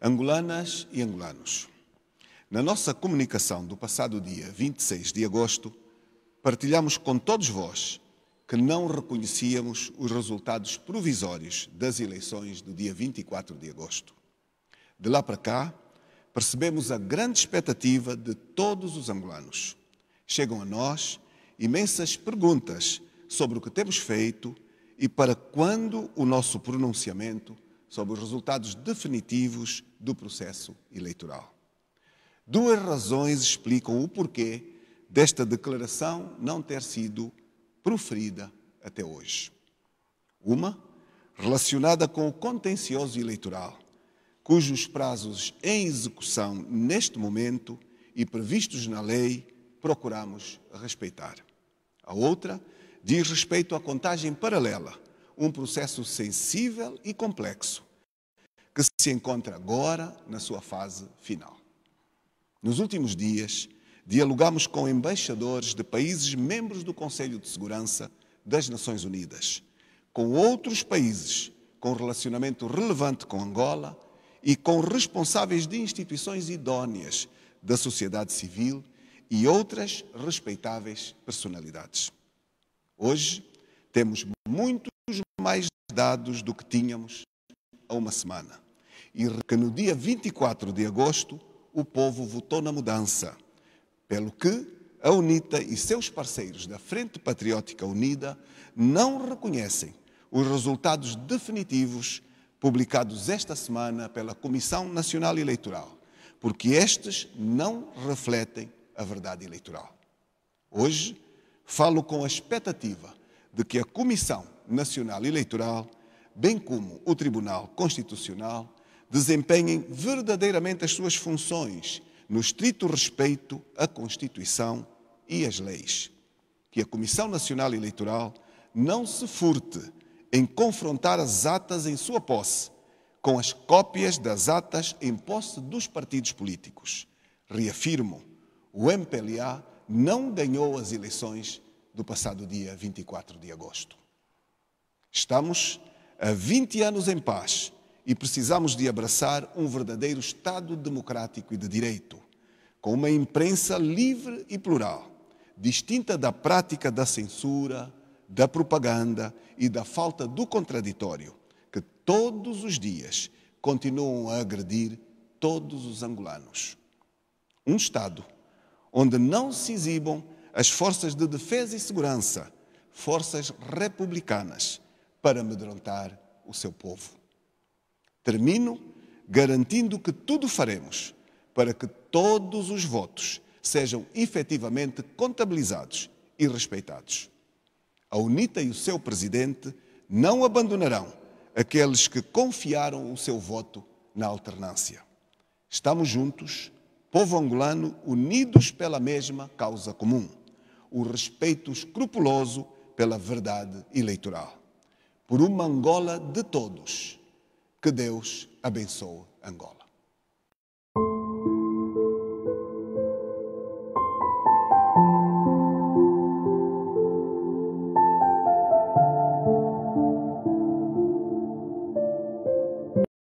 Angolanas e angolanos, na nossa comunicação do passado dia 26 de agosto, partilhamos com todos vós que não reconhecíamos os resultados provisórios das eleições do dia 24 de agosto. De lá para cá, percebemos a grande expectativa de todos os angolanos. Chegam a nós imensas perguntas sobre o que temos feito e para quando o nosso pronunciamento sobre os resultados definitivos do processo eleitoral. Duas razões explicam o porquê desta declaração não ter sido proferida até hoje. Uma, relacionada com o contencioso eleitoral, cujos prazos em execução neste momento e previstos na lei procuramos respeitar. A outra diz respeito à contagem paralela, um processo sensível e complexo, que se encontra agora na sua fase final. Nos últimos dias, dialogamos com embaixadores de países membros do Conselho de Segurança das Nações Unidas, com outros países com relacionamento relevante com Angola e com responsáveis de instituições idôneas da sociedade civil e outras respeitáveis personalidades. Hoje temos muitos mais dados do que tínhamos há uma semana. E que no dia 24 de agosto o povo votou na mudança, pelo que a UNITA e seus parceiros da Frente Patriótica Unida não reconhecem os resultados definitivos publicados esta semana pela Comissão Nacional Eleitoral, porque estes não refletem a verdade eleitoral. Hoje, falo com a expectativa de que a Comissão Nacional Eleitoral, bem como o Tribunal Constitucional, desempenhem verdadeiramente as suas funções no estrito respeito à Constituição e às leis. Que a Comissão Nacional Eleitoral não se furte em confrontar as atas em sua posse com as cópias das atas em posse dos partidos políticos. Reafirmo, o MPLA não ganhou as eleições do passado dia 24 de agosto. Estamos há 20 anos em paz e precisamos de abraçar um verdadeiro Estado democrático e de direito, com uma imprensa livre e plural, distinta da prática da censura, da propaganda e da falta do contraditório, que todos os dias continuam a agredir todos os angolanos. Um Estado onde não se exibam as forças de defesa e segurança, forças republicanas, para amedrontar o seu povo. Termino garantindo que tudo faremos para que todos os votos sejam efetivamente contabilizados e respeitados. A UNITA e o seu presidente não abandonarão aqueles que confiaram o seu voto na alternância. Estamos juntos povo angolano unidos pela mesma causa comum, o respeito escrupuloso pela verdade eleitoral. Por uma Angola de todos. Que Deus abençoe Angola.